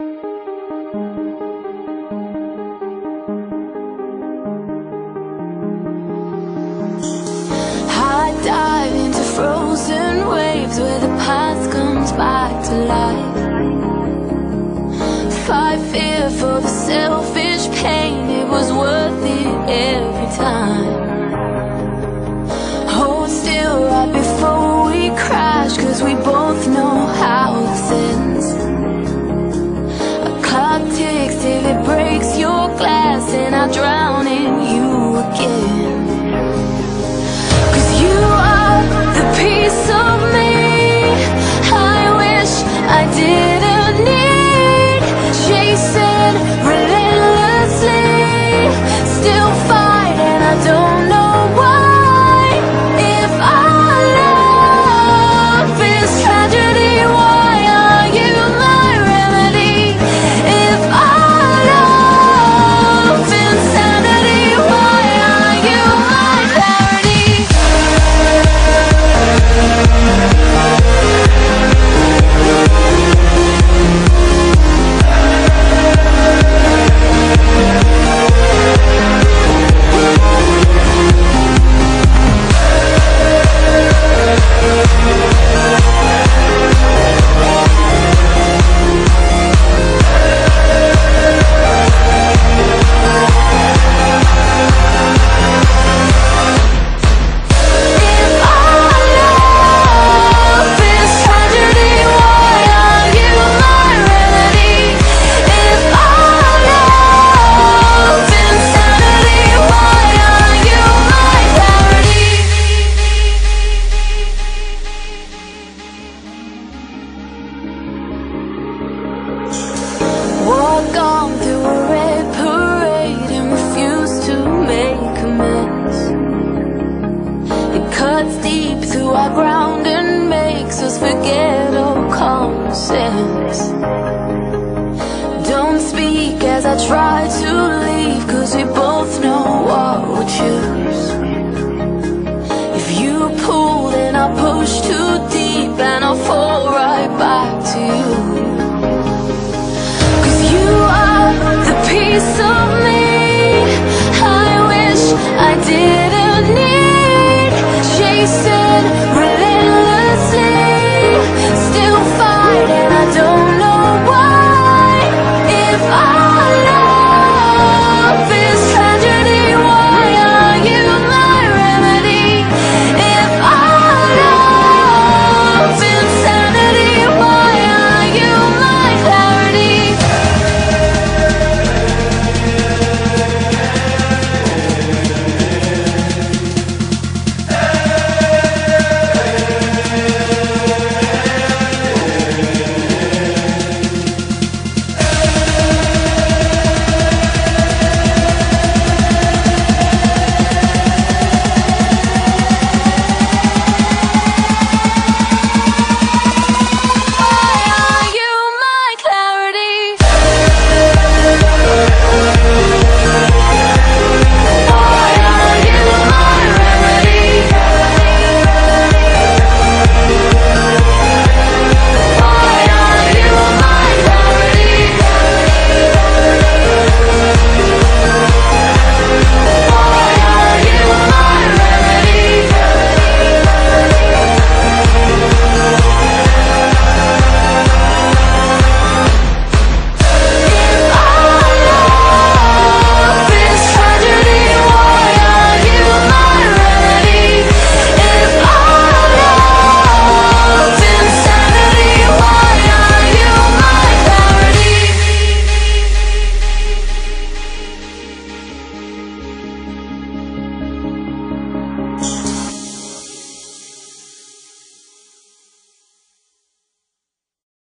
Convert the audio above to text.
I dive into frozen waves where the past comes back to life. Fight fear for the selfish pain, it was worth it every time. Glass, sense. Don't speak as I try to leave, cause we both know what we'll choose. If you pull, then I'll push too deep and I'll fall right back to you. Cause you are the piece of